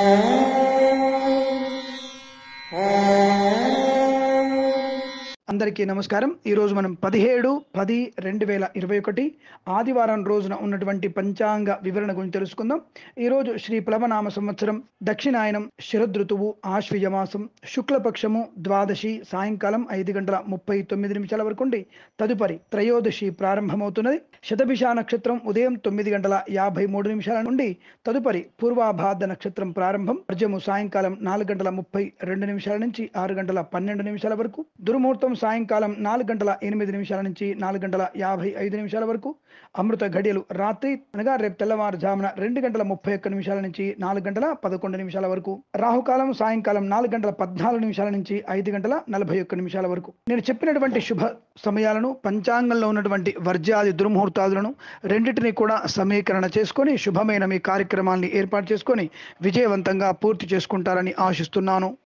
Música అందరికీ నమస్కారం. ఈ రోజు మనం పదిహేడు పది రెండు వేల ఇరవై ఒకటి ఆదివారం రోజున ఉన్నటువంటి పంచాంగ వివరణ గురించి తెలుసుకుందాం. ఈ రోజు శ్రీ ప్లవనామ సంవత్సరం దక్షిణాయనం శరదృతువు ఆశ్వయమాసం శుక్లపక్షము ద్వాదశి సాయంకాలం ఐదు గంటల ముప్పై తొమ్మిది నిమిషాల వరకు ఉండి తదుపరి త్రయోదశి ప్రారంభమవుతున్నది. శతభిష నక్షత్రం ఉదయం తొమ్మిది గంటల యాభై మూడు నిమిషాల నుండి తదుపరి పూర్వాభాద్ర నక్షత్రం ప్రారంభం. వర్జము సాయంకాలం నాలుగు గంటల ముప్పై రెండు నిమిషాల నుంచి ఆరు గంటల పన్నెండు నిమిషాల వరకు. దుర్ముహూర్తం సాయంకాలం నాలుగు గంటల ఎనిమిది నిమిషాల నుంచి నాలుగు గంటల యాభై ఐదు నిమిషాల వరకు అమృత ఘడియలు రాత్రి అనగా రేపు తెల్లవారుజామున రెండు గంటల ముప్పై ఒక్క నిమిషాల నుంచి నాలుగు గంటల పదకొండు నిమిషాల వరకు రాహుకాలం సాయంకాలం నాలుగు గంటల పద్నాలుగు నిమిషాల నుంచి ఐదు గంటల నలభై ఒక్క నిమిషాల వరకు. నేను చెప్పినటువంటి శుభ సమయాలను పంచాంగంలో ఉన్నటువంటి వర్జ్యాది దుర్ముహూర్తాదులను రెండింటిని కూడా సమీకరణ చేసుకొని శుభమైన మీ కార్యక్రమాల్ని ఏర్పాటు చేసుకొని విజయవంతంగా పూర్తి చేసుకుంటారని ఆశిస్తున్నాను.